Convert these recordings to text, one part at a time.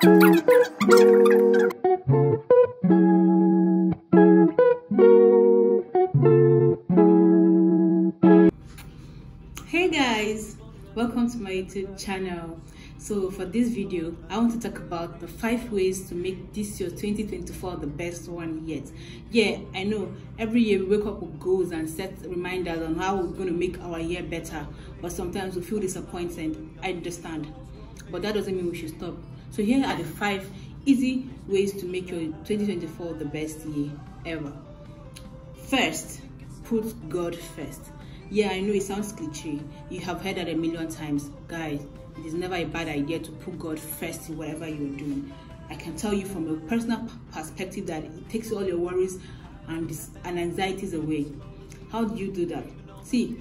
hey guys welcome to my youtube channel. So for this video i want to talk about the five ways to make this year 2024 the best one yet. Yeah i know every year we wake up with goals and set reminders on how we're going to make our year better but sometimes we feel disappointed i understand. But that doesn't mean we should stop so here are the five easy ways to make your 2024 the best year ever first put god first yeah, I know it sounds cliche. You have heard that a million times. Guys, it is never a bad idea to put God first in whatever you're doing. I can tell you from a personal perspective that it takes all your worries and, anxieties away. How do you do that? See,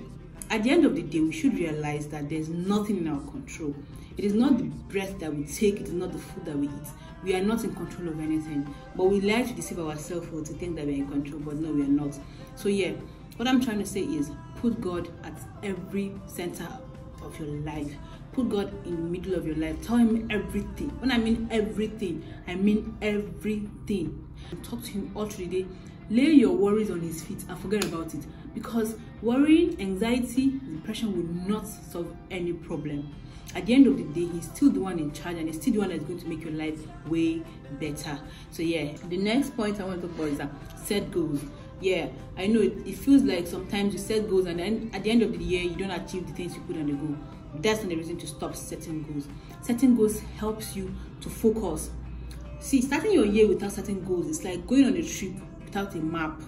at the end of the day, we should realize that there's nothing in our control. It is not the breath that we take, it is not the food that we eat. We are not in control of anything. But we like to deceive ourselves or to think that we're in control, but no, we are not. So, yeah, what I'm trying to say is put God at every center of your life. Put God in the middle of your life. Tell Him everything. When I mean everything, I mean everything. Talk to Him all through the day. Lay your worries on His feet and forget about it. Because worrying, anxiety, depression will not solve any problem. At the end of the day, He's still the one in charge and He's still the one that's going to make your life way better. So, yeah, the next point I want to talk about is that set goals yeah i know it, it feels like sometimes you set goals and then at the end of the year you don't achieve the things you put on the goal that's not the reason to stop setting goals setting goals helps you to focus see starting your year without setting goals is like going on a trip without a map.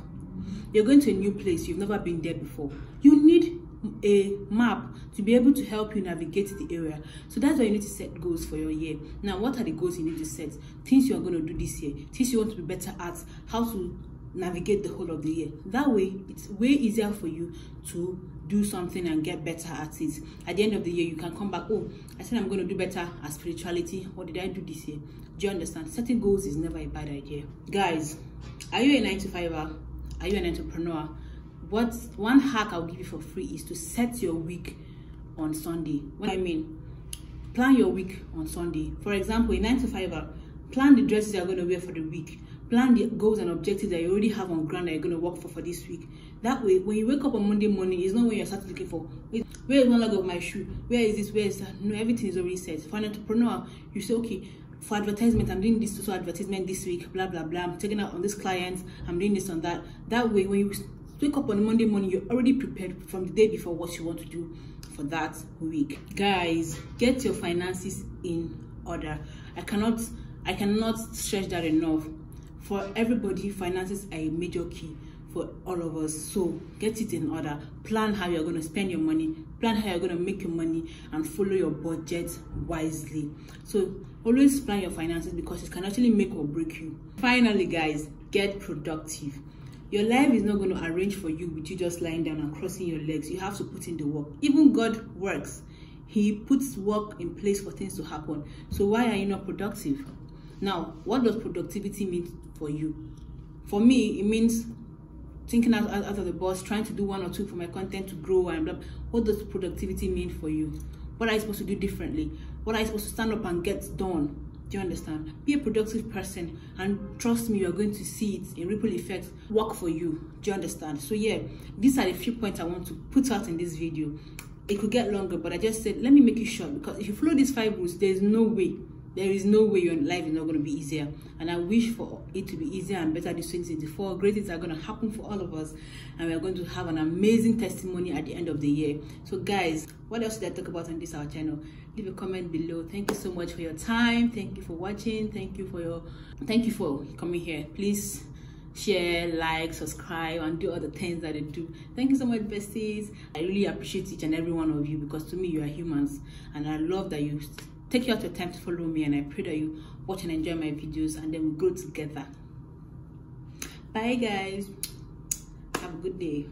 You're going to a new place. You've never been there before. You need a map to be able to help you navigate the area. So that's why you need to set goals for your year. Now what are the goals you need to set? Things you are going to do this year. Things you want to be better at. How to navigate the whole of the year. That way, it's way easier for you to do something and get better at it. At the end of the year, you can come back, oh, I said I'm going to do better at spirituality. What did I do this year? Do you understand? Setting goals is never a bad idea. Guys, are you a 9 to 5er? Are you an entrepreneur? What one hack I'll give you for free is to set your week on Sunday. What I mean, plan your week on Sunday. For example, a 9 to 5er, plan the dresses you're going to wear for the week plan the goals and objectives that you already have on ground that you're going to work for for this week. That way when you wake up on monday morning it's not when you're starting looking for where is one leg of my shoe? Where is this? Where is that? No everything is already set. For an entrepreneur you say okay for advertisement i'm doing this social advertisement this week blah blah blah. I'm taking out on this client i'm doing this on that. That way when you wake up on monday morning you're already prepared from the day before what you want to do for that week. Guys get your finances in order. I cannot i cannot stretch that enough for everybody finances are a major key for all of us. So get it in order. Plan how you're going to spend your money. Plan how you're going to make your money and follow your budget wisely. So always plan your finances because it can actually make or break you. Finally guys get productive. Your life is not going to arrange for you with you just lying down and crossing your legs. You have to put in the work. Even god works. He puts work in place for things to happen. So why are you not productive now, what does productivity mean for you? For me, it means thinking out, out of the box, trying to do one or two for my content to grow and blah. What does productivity mean for you? What are you supposed to do differently? What are you supposed to stand up and get done? Do you understand? Be a productive person and trust me, you are going to see it in ripple effect work for you. Do you understand? So yeah, these are the few points I want to put out in this video. It could get longer, but I just said let me make it short because if you follow these five rules, there's no way there is no way your life is not going to be easier. And i wish for it to be easier and better this 2024 great things are going to happen for all of us and we are going to have an amazing testimony at the end of the year. So guys what else did i talk about on this our channel? Leave a comment below. Thank you so much for your time. Thank you for watching. Thank you for your thank you for coming here. Please share like subscribe and do all the things that they do. Thank you so much besties. I really appreciate each and every one of you because to me you are humans and i love that you take out your time to follow me and i pray that you watch and enjoy my videos and then we grow together. Bye guys. Have a good day